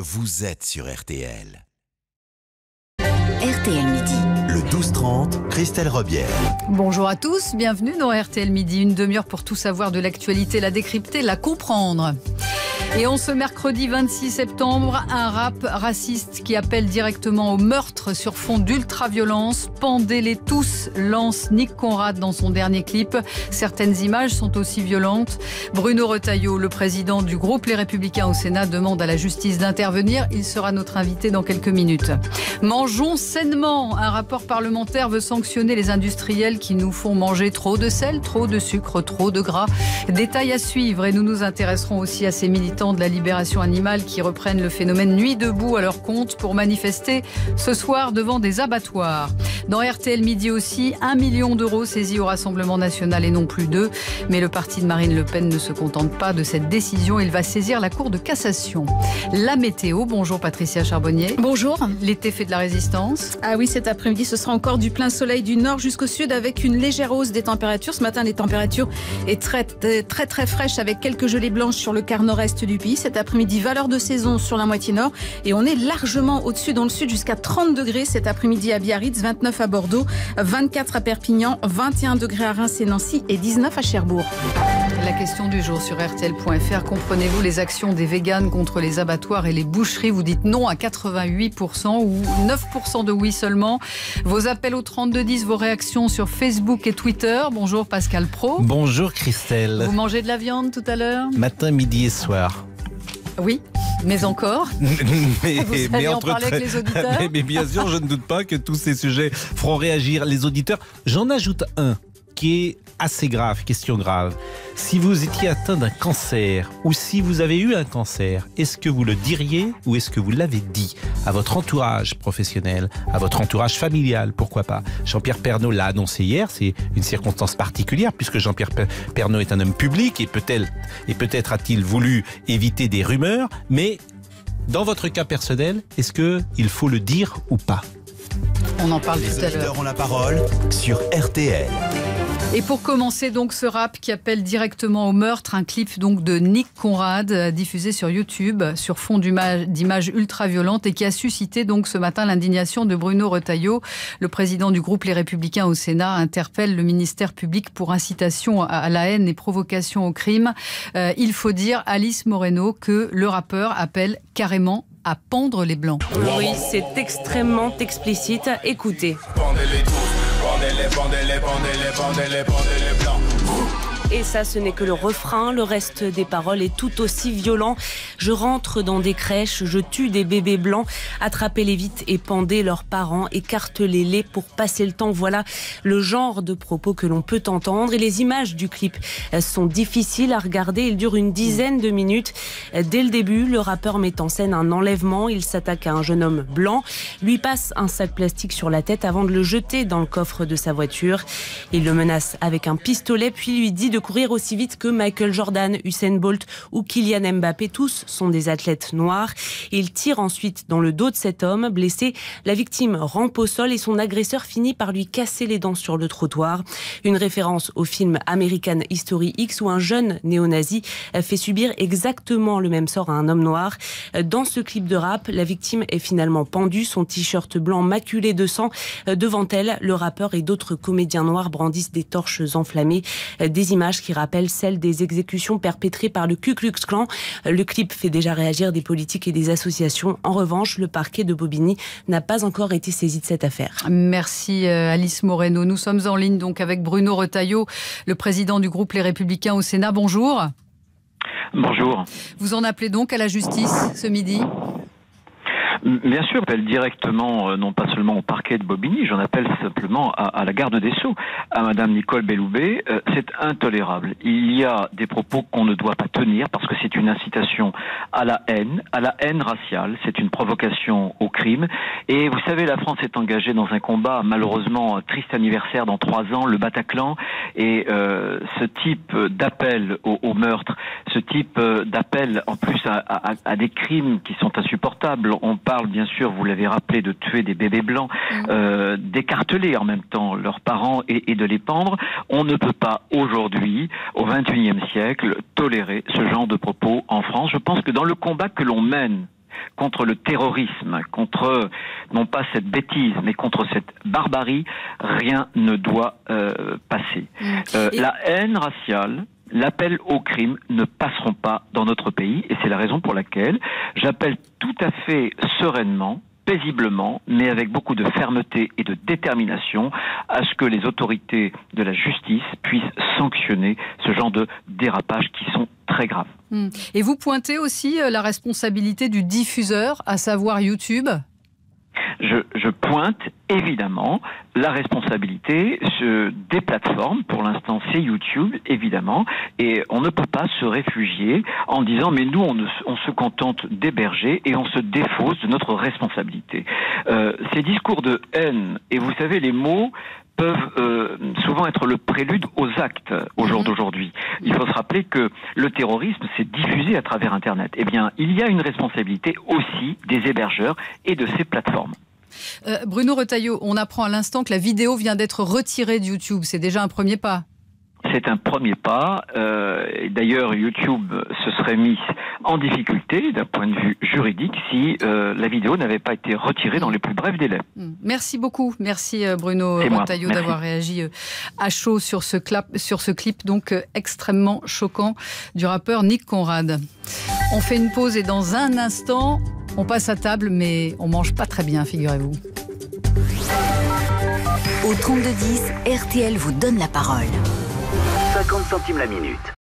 vous êtes sur RTL. RTL Midi. Le 12-30, Christelle Robière. Bonjour à tous, bienvenue dans RTL Midi. Une demi-heure pour tout savoir de l'actualité, la décrypter, la comprendre. Et on ce mercredi 26 septembre, un rap raciste qui appelle directement au meurtre sur fond d'ultra-violence. Pendez-les tous, lance Nick Conrad dans son dernier clip. Certaines images sont aussi violentes. Bruno Retailleau, le président du groupe Les Républicains au Sénat, demande à la justice d'intervenir. Il sera notre invité dans quelques minutes. Mangeons sainement. Un rapport parlementaire veut sanctionner les industriels qui nous font manger trop de sel, trop de sucre, trop de gras. Détail à suivre et nous nous intéresserons aussi à ces militants de la libération animale qui reprennent le phénomène Nuit debout à leur compte pour manifester ce soir devant des abattoirs. Dans RTL Midi aussi, un million d'euros saisis au Rassemblement national et non plus deux. Mais le parti de Marine Le Pen ne se contente pas de cette décision. Il va saisir la Cour de cassation. La météo. Bonjour Patricia Charbonnier. Bonjour. L'été fait de la résistance. Ah oui, cet après-midi, ce sera encore du plein soleil du nord jusqu'au sud avec une légère hausse des températures. Ce matin, les températures est très très très, très fraîches avec quelques gelées blanches sur le quart nord-est Cet après-midi, valeur de saison sur la moitié nord et on est largement au-dessus dans le sud jusqu'à 30 degrés cet après-midi à Biarritz, 29 à Bordeaux, 24 à Perpignan, 21 degrés à Reims et Nancy et 19 à Cherbourg. La question du jour sur RTL.fr. Comprenez-vous les actions des véganes contre les abattoirs et les boucheries? Vous dites non à 88% ou 9% de oui seulement. Vos appels au 3210, vos réactions sur Facebook et Twitter. Bonjour Pascal Pro. Bonjour Christelle. Vous mangez de la viande tout à l'heure? Matin, midi et soir. Oui, mais encore. mais, Vous allez en parler avec les auditeurs? mais, mais bien sûr, je ne doute pas que tous ces sujets feront réagir les auditeurs. J'en ajoute un qui est assez grave, question grave. Si vous étiez atteint d'un cancer ou si vous avez eu un cancer, est-ce que vous le diriez ou est-ce que vous l'avez dit à votre entourage professionnel, à votre entourage familial, pourquoi pas? Jean-Pierre Pernaud l'a annoncé hier, c'est une circonstance particulière puisque Jean-Pierre Pernaud est un homme public et peut-être et peut-être a-t-il voulu éviter des rumeurs, mais dans votre cas personnel, est-ce que il faut le dire ou pas? On en parle Les tout à l'heure. auditeurs ont la parole sur RTL. Et pour commencer donc ce rap qui appelle directement au meurtre, un clip donc de Nick Conrad euh, diffusé sur YouTube sur fond d'ima- d'images ultra violentes et qui a suscité donc ce matin l'indignation de Bruno Retailleau, le président du groupe Les Républicains au Sénat, interpelle le ministère public pour incitation à- la haine et provocation au crime. Euh, il faut dire Alice Moreno que le rappeur appelle carrément à pendre les blancs. Oui, c'est extrêmement explicite. Écoutez. Tous, pendez-les, pendez-les, pendez-les, pendez-les, pendez-les blancs. Et ça, ce n'est que le refrain. Le reste des paroles est tout aussi violent. Je rentre dans des crèches, je tue des bébés blancs. Attrapez-les vite et pendez leurs parents. Écartelez-les pour passer le temps. Voilà le genre de propos que l'on peut entendre. Et les images du clip elles sont difficiles à regarder. Ils durent une dizaine de minutes. Dès le début, le rappeur met en scène un enlèvement. Il s'attaque à un jeune homme blanc, lui passe un sac plastique sur la tête avant de le jeter dans le coffre de sa voiture. Il le menace avec un pistolet, puis lui dit de courir aussi vite que Michael Jordan, Usain Bolt ou Kylian Mbappé. Tous sont des athlètes noirs. Il tire ensuite dans le dos de cet homme. Blessé, la victime rampe au sol et son agresseur finit par lui casser les dents sur le trottoir. Une référence au film American History X où un jeune néo-nazi fait subir exactement le même sort à un homme noir. Dans ce clip de rap, la victime est finalement pendue, son t-shirt blanc maculé de sang. Devant elle, le rappeur et d'autres comédiens noirs brandissent des torches enflammées, des images qui rappellent celles des exécutions perpétrées par le Ku Klux Klan. Le clip fait déjà réagir des politiques et des associations. En revanche, le parquet de Bobigny n'a pas encore été saisi de cette affaire. Merci euh, Alice Moreno. Nous sommes en ligne donc avec Bruno Retailleau, le président du groupe Les Républicains au Sénat. Bonjour. Bonjour. Vous en appelez donc à la justice ce midi? Bien sûr, j'appelle directement, euh, non pas seulement au parquet de Bobigny, j'en appelle simplement à, à la garde des Sceaux, à Madame Nicole Belloubet. Euh, c'est intolérable. Il y a des propos qu'on ne doit pas tenir parce que c'est une incitation à la haine, à la haine raciale. C'est une provocation au crime. Et vous savez, la France est engagée dans un combat, malheureusement, triste anniversaire dans trois ans, le Bataclan. Et euh, ce type d'appel au, au meurtre, ce type euh, d'appel en plus à, à- à des crimes qui sont insupportables. Parle bien sûr, vous l'avez rappelé, de tuer des bébés blancs, euh, d'écarteler en même temps leurs parents et, et de les pendre. On ne peut pas aujourd'hui, au XXIe siècle, tolérer ce genre de propos en France. Je pense que dans le combat que l'on mène contre le terrorisme, contre non pas cette bêtise, mais contre cette barbarie, rien ne doit euh, passer. Euh, Et- La haine raciale, l'appel au crime ne passeront pas dans notre pays, et c'est la raison pour laquelle j'appelle tout à fait sereinement paisiblement, mais avec beaucoup de fermeté et de détermination, à ce que les autorités de la justice puissent sanctionner ce genre de dérapages qui sont très graves. Hmm. Et vous pointez aussi euh, la responsabilité du diffuseur, à savoir YouTube? Je, je pointe évidemment la responsabilité ce- des plateformes. Pour l'instant, c'est YouTube, évidemment, et on ne peut pas se réfugier en disant mais nous, on, ne- on se contente d'héberger et on se défausse de notre responsabilité. Euh, ces discours de haine, et vous savez, les mots peuvent euh, souvent être le prélude aux actes au jour Mhm. d'aujourd'hui. Il faut se rappeler que le terrorisme s'est diffusé à travers Internet. Eh bien, il y a une responsabilité aussi des hébergeurs et de ces plateformes. Euh, Bruno Retailleau, on apprend à l'instant que la vidéo vient d'être retirée de YouTube. C'est déjà un premier pas. C'est un premier pas. Euh, D'ailleurs, YouTube se serait mis en difficulté d'un point de vue juridique si euh, la vidéo n'avait pas été retirée dans les plus brefs délais. Hmm. Merci beaucoup. Merci Bruno. Retailleau d'avoir réagi à chaud sur ce, clap, sur ce clip donc euh, extrêmement choquant du rappeur Nick Conrad. On fait une pause et dans un instant, on passe à table, mais on mange pas très bien, figurez-vous. Au 3210, RTL vous donne la parole. 50 centimes la minute.